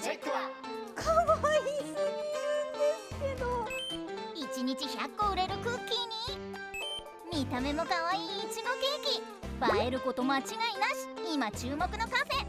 チェックは可愛すぎるんですけど。1日100個売れるクッキーに見た目も可愛いいちごケーキ。映えること間違いなし。今注目のカフェ。